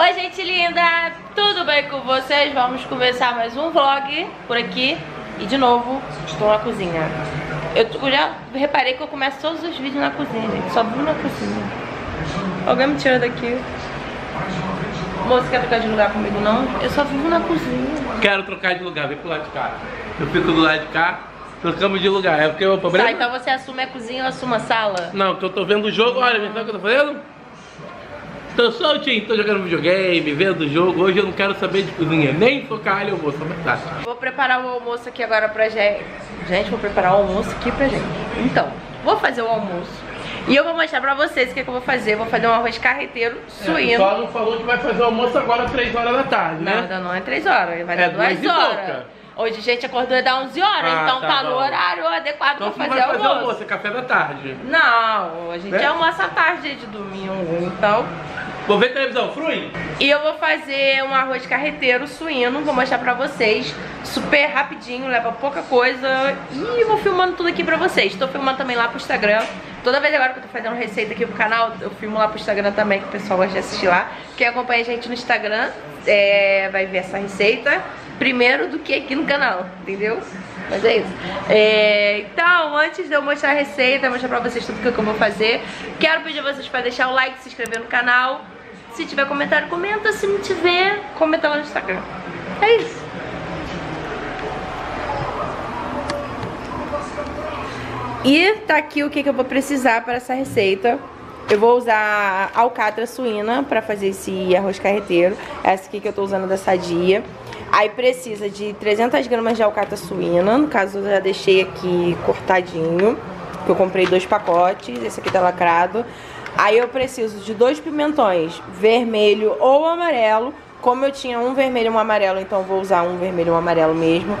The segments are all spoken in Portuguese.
Oi, gente linda! Tudo bem com vocês? Vamos começar mais um vlog por aqui. E de novo, estou na cozinha. Eu já reparei que eu começo todos os vídeos na cozinha, gente. Só vou na cozinha. Alguém me tira daqui. Moça, quer trocar de lugar comigo, não? Eu só vivo na cozinha. Quero trocar de lugar, vem pro lado de cá. Eu fico do lado de cá, trocamos de lugar. É porque o problema... Tá, então você assume a cozinha ou assume a sala? Não, porque eu tô vendo o jogo, olha, sabe o que eu tô fazendo? Tô soltinho, tô jogando videogame, vendo o jogo. Hoje eu não quero saber de cozinha, nem tocar eu vou, só mais Vou preparar o almoço aqui agora pra gente. Gente, vou preparar o almoço aqui pra gente. Então, vou fazer o almoço. E eu vou mostrar pra vocês o que, é que eu vou fazer. Vou fazer um arroz carreteiro suíno. É, só não falou que vai fazer o almoço agora às 3 horas da tarde, né? Não, ainda não é 3 horas, vai é dar 2 horas. Hoje a gente acordou e dá 11 horas, ah, então tá, tá no horário adequado então pra fazer, fazer almoço. almoço. É café da tarde. Não, a gente é? almoça à tarde de domingo, então... Vou ver televisão, frui? E eu vou fazer um arroz carreteiro suíno, vou mostrar pra vocês. Super rapidinho, leva pouca coisa. E vou filmando tudo aqui pra vocês. Tô filmando também lá pro Instagram. Toda vez agora que eu tô fazendo receita aqui pro canal, eu filmo lá pro Instagram também, que o pessoal gosta de assistir lá. Quem acompanha a gente no Instagram é, vai ver essa receita primeiro do que aqui no canal, entendeu? Mas é isso. É, então, antes de eu mostrar a receita, mostrar pra vocês tudo que eu vou fazer, quero pedir a vocês pra deixar o like, se inscrever no canal. Se tiver comentário, comenta. Se não tiver, comenta lá no Instagram. É isso. E tá aqui o que, que eu vou precisar para essa receita. Eu vou usar alcatra suína para fazer esse arroz carreteiro. Essa aqui que eu tô usando da Sadia. Aí precisa de 300 gramas de alcatra suína. No caso, eu já deixei aqui cortadinho. Que eu comprei dois pacotes. Esse aqui tá lacrado. Aí eu preciso de dois pimentões, vermelho ou amarelo. Como eu tinha um vermelho e um amarelo, então vou usar um vermelho e um amarelo mesmo.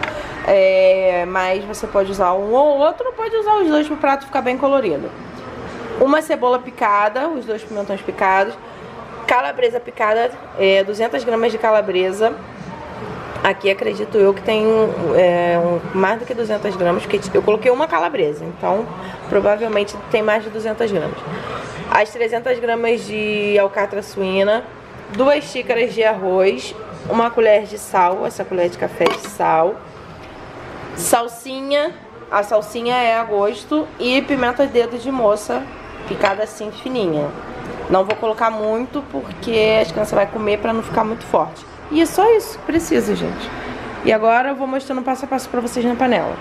É, mas você pode usar um ou outro, pode usar os dois para o prato ficar bem colorido. Uma cebola picada, os dois pimentões picados. Calabresa picada, é, 200 gramas de calabresa. Aqui acredito eu que tem é, um, mais do que 200 gramas, porque eu coloquei uma calabresa, então provavelmente tem mais de 200 gramas. As 300 gramas de alcatra suína, duas xícaras de arroz, uma colher de sal, essa colher de café de sal, salsinha, a salsinha é a gosto e pimenta dedo de moça, picada assim fininha. Não vou colocar muito porque as crianças vão comer para não ficar muito forte. E é só isso precisa, gente. E agora eu vou mostrando passo a passo pra vocês na panela.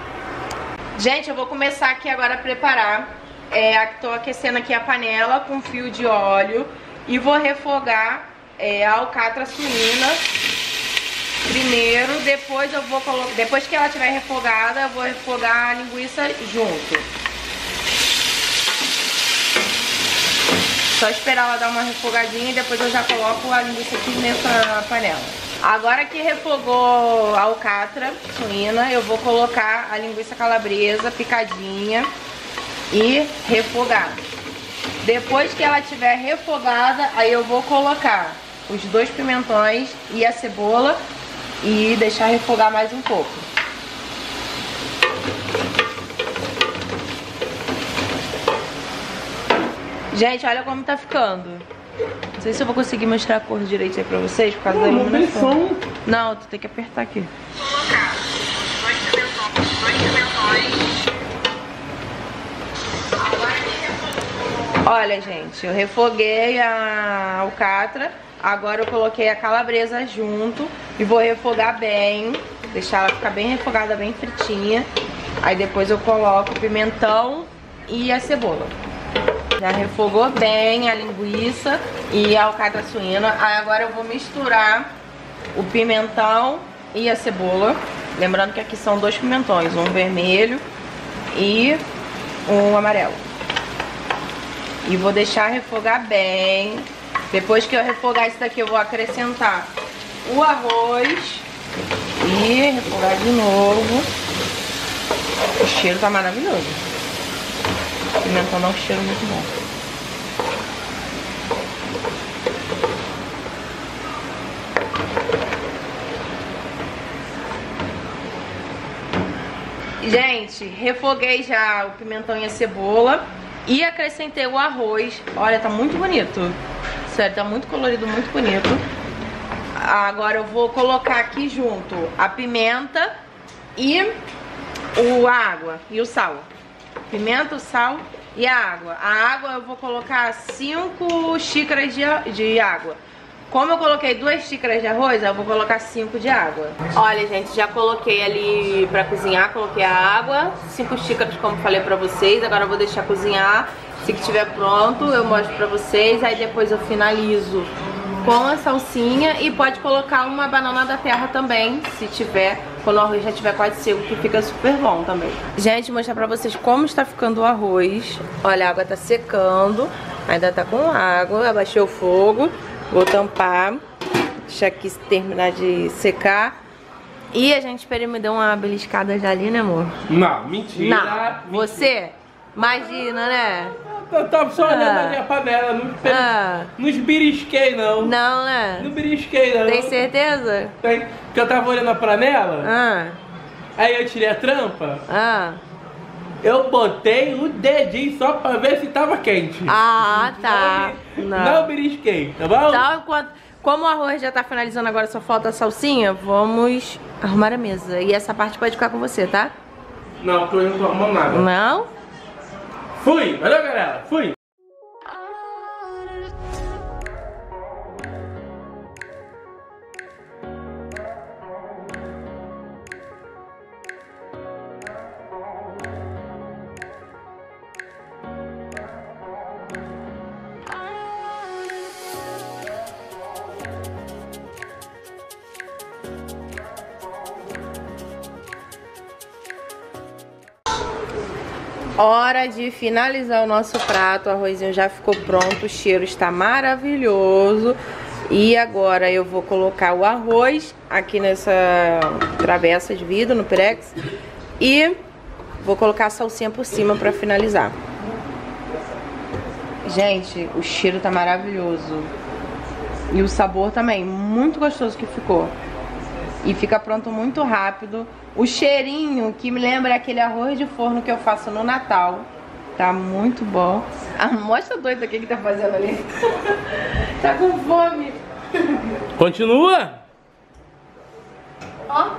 Gente, eu vou começar aqui agora a preparar. É, tô aquecendo aqui a panela com fio de óleo. E vou refogar é, a alcatra suína primeiro, depois eu vou colocar, depois que ela estiver refogada, eu vou refogar a linguiça junto. Só esperar ela dar uma refogadinha e depois eu já coloco a linguiça aqui nessa panela. Agora que refogou a alcatra suína, eu vou colocar a linguiça calabresa picadinha e refogada. Depois que ela estiver refogada, aí eu vou colocar os dois pimentões e a cebola e deixar refogar mais um pouco. Gente, olha como tá ficando. Não sei se eu vou conseguir mostrar a cor direito aí pra vocês por causa não, da iluminação. Não, não, tu tem que apertar aqui. Colocar dois pimentões, dois pimentões. Olha, gente, eu refoguei a alcatra. Agora eu coloquei a calabresa junto e vou refogar bem, deixar ela ficar bem refogada, bem fritinha. Aí depois eu coloco o pimentão e a cebola. Já refogou bem a linguiça e a alcatra suína. Aí agora eu vou misturar o pimentão e a cebola. Lembrando que aqui são dois pimentões, um vermelho e um amarelo. E vou deixar refogar bem. Depois que eu refogar isso daqui, eu vou acrescentar o arroz e refogar de novo. O cheiro tá maravilhoso. Pimentão dá um cheiro muito bom. Gente, refoguei já o pimentão e a cebola e acrescentei o arroz. Olha, tá muito bonito. Sério, tá muito colorido, muito bonito. Agora eu vou colocar aqui junto a pimenta e o a água e o sal. Pimenta, o sal e a água. A água eu vou colocar 5 xícaras de, de água. Como eu coloquei duas xícaras de arroz, eu vou colocar 5 de água. Olha, gente, já coloquei ali pra cozinhar, coloquei a água, 5 xícaras, como falei pra vocês. Agora eu vou deixar cozinhar. Se que estiver pronto, eu mostro pra vocês. Aí depois eu finalizo com a salsinha e pode colocar uma banana da terra também, se tiver, quando o arroz já estiver quase seco, que fica super bom também. Gente, mostrar pra vocês como está ficando o arroz. Olha, a água tá secando, ainda tá com água, abaixei o fogo, vou tampar, deixar aqui terminar de secar. E a gente espera me dar uma beliscada já ali, né amor? Não, mentira. Não, mentira. você, imagina, né? Eu tava só olhando Ah. a minha panela, não, Ah. não esbirisquei não. Não, né? Não berisquei não. Tem certeza? Tem. Porque eu tava olhando a panela, Ah, aí eu tirei a trampa, ah. eu botei o dedinho só pra ver se tava quente. Ah, tá. Não, Não. berisquei, tá bom? Então, enquanto, como o arroz já tá finalizando agora, só falta a salsinha, vamos arrumar a mesa. E essa parte pode ficar com você, tá? Não, porque eu não tô arrumando nada. Não? Fui, valeu galera, fui. Hora de finalizar o nosso prato. O arrozinho já ficou pronto, o cheiro está maravilhoso. E agora eu vou colocar o arroz aqui nessa travessa de vidro, no pirex. E vou colocar a salsinha por cima para finalizar. Gente, o cheiro tá maravilhoso. E o sabor também, muito gostoso que ficou. E fica pronto muito rápido. O cheirinho que me lembra aquele arroz de forno que eu faço no Natal. Tá muito bom. Ah, mostra o doido aqui que tá fazendo ali. tá com fome. Continua? Ó,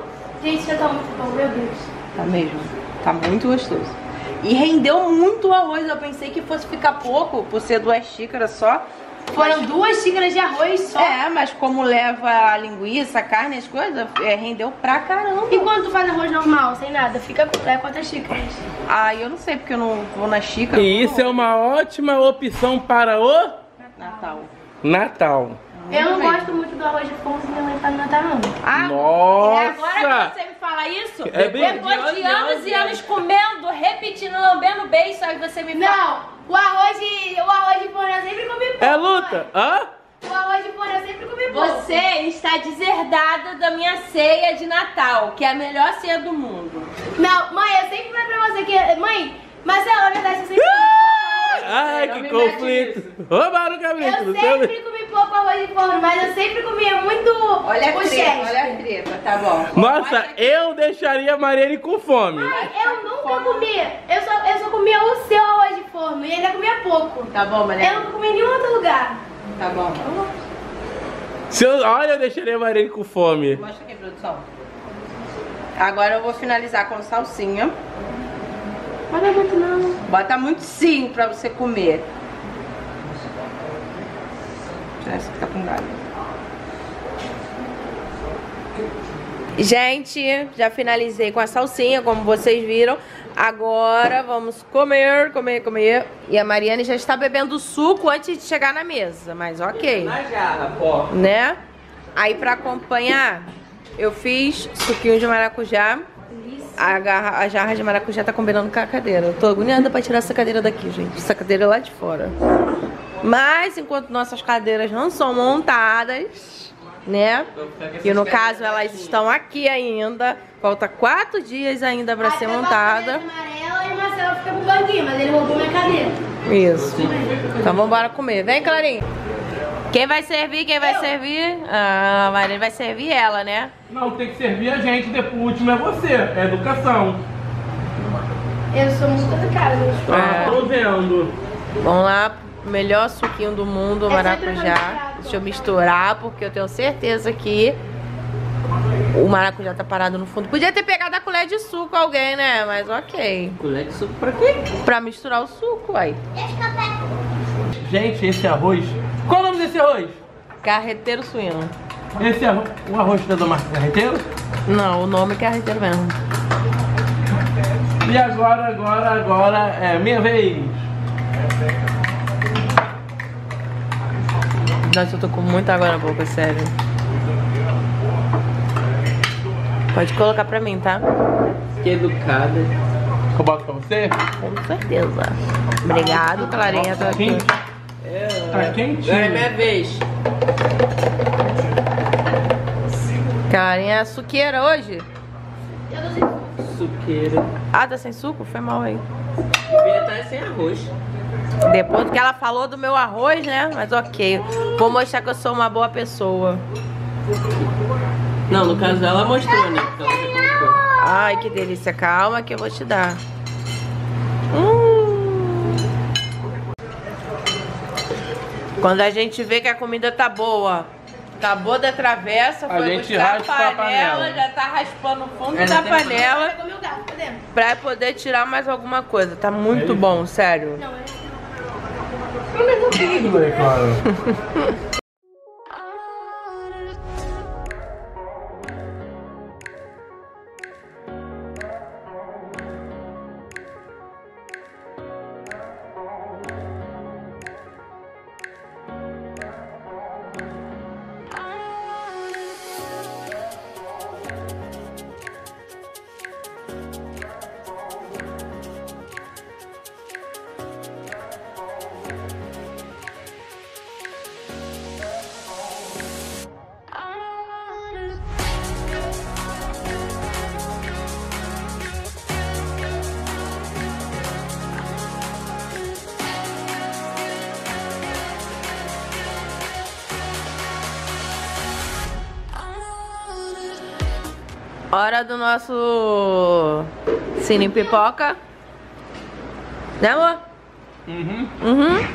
gente, já tá muito bom, meu Deus. Tá mesmo. Tá muito gostoso. E rendeu muito o arroz. Eu pensei que fosse ficar pouco, por ser duas xícaras só. Foram duas xícaras de arroz só. É, mas como leva a linguiça, a carne, as coisas, é, rendeu pra caramba. E quando tu faz arroz normal, sem nada, fica é, quantas xícaras? Ah, eu não sei porque eu não vou na xícara. E isso é uma ótima opção para o Natal. Natal. Eu não gosto muito do arroz de forno que minha mãe faz no Natal, não. Ah, Nossa! é agora que você me fala isso? É bem- Depois de anos e anos comendo, repetindo, lambendo beijo, aí você me fala. Não, o arroz de, o arroz de forno eu sempre comi pouco. É luta! Hã? O arroz de forno eu sempre comi pouco. Você está deserdada da minha ceia de Natal, que é a melhor ceia do mundo. Não, mãe, eu sempre falei pra você que... Mãe, Marcela, na verdade, eu sempre... Ai, que conflito! Roubaram o cabrito Eu sempre comi pouco arroz de forno, mas eu sempre comia muito Olha a o treta, chefe. olha a treta, tá bom. Nossa, eu deixaria a Mariane com fome. Mãe, eu nunca comia. Eu só, eu só comia o seu arroz de forno e ainda comia pouco. Tá bom, Eu Maria? nunca comi em nenhum outro lugar. Tá bom. Se eu, olha, eu deixaria a Mariane com fome. Mostra aqui, produção. Agora eu vou finalizar com salsinha. Mas não é muito não. Bota muito sim pra você comer. Essa que tá com galho. Gente, já finalizei com a salsinha, como vocês viram. Agora vamos comer, comer, comer. E a Mariane já está bebendo suco antes de chegar na mesa, mas ok. Na jarra, pó. Né? Aí pra acompanhar, eu fiz suquinho de maracujá. A, garra- a jarra de maracujá tá combinando com a cadeira. Eu tô agoniada pra tirar essa cadeira daqui, gente. Essa cadeira é lá de fora. Mas enquanto nossas cadeiras não são montadas, né? E no caso elas estão aqui ainda. Falta quatro dias ainda pra Aí ser montada. cadeira amarela e o Marcelo fica com o banquinho, mas ele roubou minha cadeira. Isso. Então vambora comer. Vem, Clarinha. Quem vai servir? Quem vai Eu. servir? Ah, a Mariane vai servir ela, né? Não, tem que servir a gente, depois o último é você. É educação. Eu sou muito educada. Ah, tô vendo. Vamos lá Melhor suquinho do mundo, É maracujá. Deixa eu misturar, porque eu tenho certeza que o maracujá tá parado no fundo. Podia ter pegado a colher de suco alguém, né? Mas ok. Colher de suco pra quê? Pra misturar o suco, aí. Gente, esse arroz. Qual o nome desse arroz? Carreteiro suíno. Esse arroz. O arroz da marca Carreteiro? Não, o nome é carreteiro mesmo. E agora, agora, agora é minha vez. Nossa, eu tô com muita água na boca, sério. Pode colocar pra mim, tá? Que educada. Eu boto pra você? Com certeza. Obrigado, Clarinha. Aqui. Quente. Tá quentinho. Agora é minha vez. Clarinha é suqueira hoje? Eu tô sem Suqueira. Ah, tá sem suco? Foi mal aí. Devia estar sem arroz. Depois que ela falou do meu arroz, né? Mas ok. Vou mostrar que eu sou uma boa pessoa. Não, no caso ela mostrou, né? Ela. Ai, que delícia. Calma que eu vou te dar. Hum. Quando a gente vê que a comida tá boa, acabou da travessa, A foi gente buscar raspa a a panela, panela. já tá raspando o fundo É, da não panela pra poder tirar mais alguma coisa. Tá É muito isso? bom, sério. Não, é... Tudo bem, claro. Hora do nosso cine pipoca. Né, amor? Uhum. Uhum.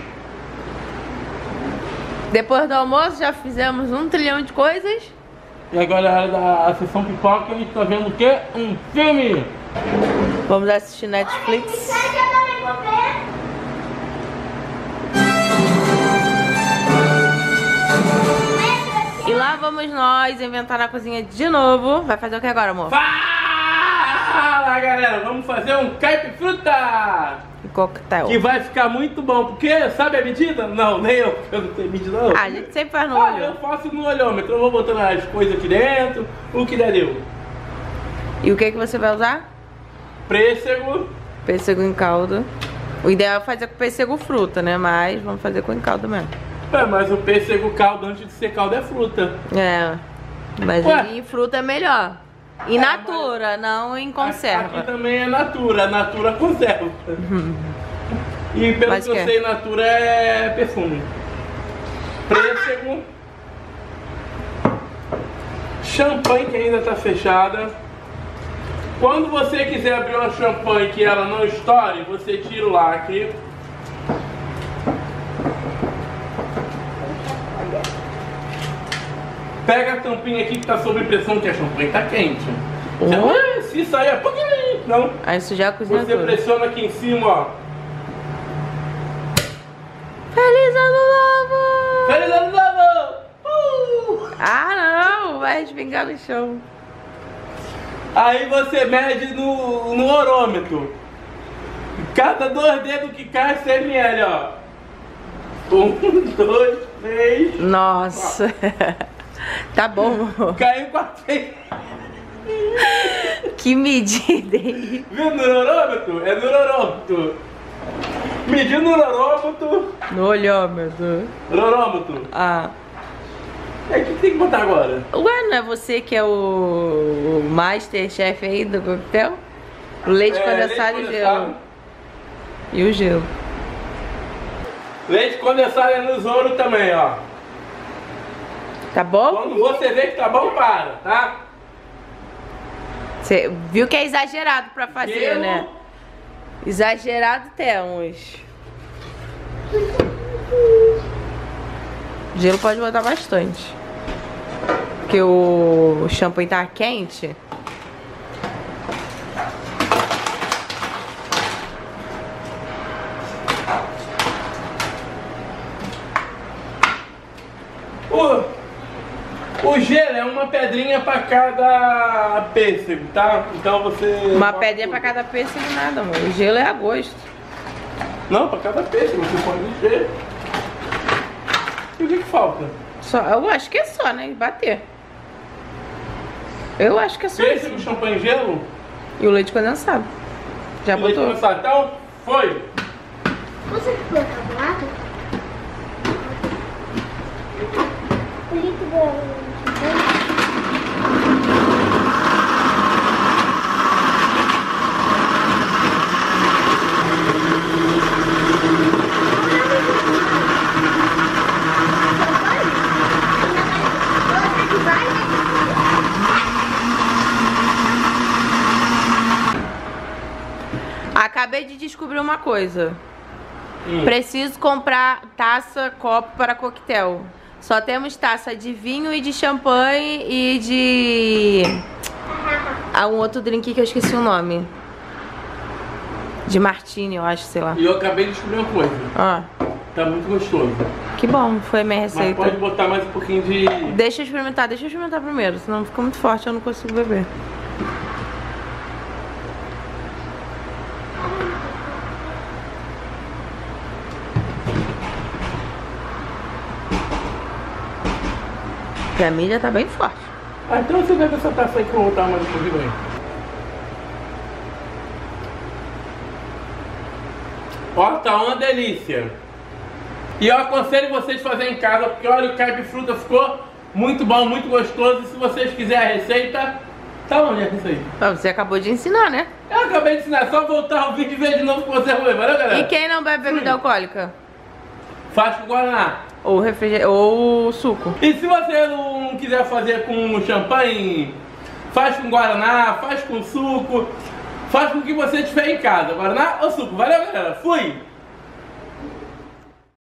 Depois do almoço já fizemos um trilhão de coisas. E agora é a hora da sessão pipoca a gente tá vendo o quê? Um filme! Vamos assistir Netflix. Lá vamos nós inventar na cozinha de novo. Vai fazer o que agora, amor? Fala galera, vamos fazer um caipifruta! E coquetel. Que vai ficar muito bom, porque sabe a medida? Não, nem eu, porque eu não tenho medida não. Ah, a gente sempre faz no Ah, eu olho. faço no olhômetro, eu vou botando as coisas aqui dentro, o que der deu. E o que, que você vai usar? Pêssego, Pêssego em caldo. O ideal é fazer com pêssego fruta, né? Mas vamos fazer com em caldo mesmo. É, mas o pêssego caldo antes de ser caldo é fruta. É. Mas Ué. em fruta é melhor. In É, natura, não em Aqui conserva. também é natura, natura conserva. E pelo Mas que eu que sei, natura é perfume. Pêssego. Champanhe que ainda tá fechada. Quando você quiser abrir uma champanhe que ela não estoure, você tira o lacre. Pega a tampinha aqui que tá sob pressão, que a champanhe tá quente. Já- Oh. Ah, Se sair, é pouquinho. Não. Aí sujar a cozinha Você toda. pressiona aqui em cima, ó. Feliz ano novo! Feliz ano novo! Uh! Ah, não! Vai respingar no chão. Aí você mede no, no orômetro. Cada dois dedos que cai 100 ml, ó. Um, dois, três. Nossa! tá bom. Caiu 400. Que medida, hein? Viu no orômetro? É no orômetro. Mediu no orômetro. No olhômetro. Orômetro. Ah. É o que tem que botar agora? Ué, não é você que é o, o masterchef aí do coquetel? O leite É, condensado leite e gelo. E o gelo. Leite condensado é no Zoro também, ó. Tá bom? Quando você vê que tá bom, para, tá? Você viu que é exagerado pra fazer, Gelo. né? Exagerado temos. Gelo pode botar bastante. Porque o champanhe tá quente. O, o gelo é uma pedrinha pra cada pêssego, tá? Então você. Uma pedrinha tudo. pra cada pêssego nada, amor. O gelo é a gosto. Não, pra cada pêssego, você pode gelo. E o que, que falta? Só, eu acho que é só, né? Bater. Eu acho que é só Pêssego, isso. champanhe, gelo? E o leite condensado. Já E leite botou? condensado. Então, foi. Você colocar do lado? O líquido Acabei de descobrir uma coisa. Hum. Preciso comprar taça, copo para coquetel. Só temos taça de vinho e de champanhe e de. Ah, um outro drink que eu esqueci o nome. De martini, eu acho, sei lá. E eu acabei de descobrir uma coisa. Ó, Tá muito gostoso. que bom, foi minha Mas receita. pode botar mais um pouquinho de. Deixa eu experimentar, deixa eu experimentar primeiro, senão fica muito forte, eu não consigo beber. Pra mim já tá bem forte. Ah, então você bebe essa taça aí que eu vou botar mais um pouquinho aí. Ó, tá uma delícia. E eu aconselho vocês a fazer em casa, porque olha, o carne de fruta ficou muito bom, muito gostoso. E se vocês quiserem a receita, tá onde a receita? Ah, Você acabou de ensinar, né? Eu acabei de ensinar, é só voltar o vídeo e ver de novo que você vai valeu galera? E quem não bebe bebida alcoólica? Faz com Guaraná. Ou refrigerante, ou suco. E se você não quiser fazer com champanhe, faz com guaraná, faz com suco, faz com o que você tiver em casa, guaraná ou suco. Valeu, galera. Fui!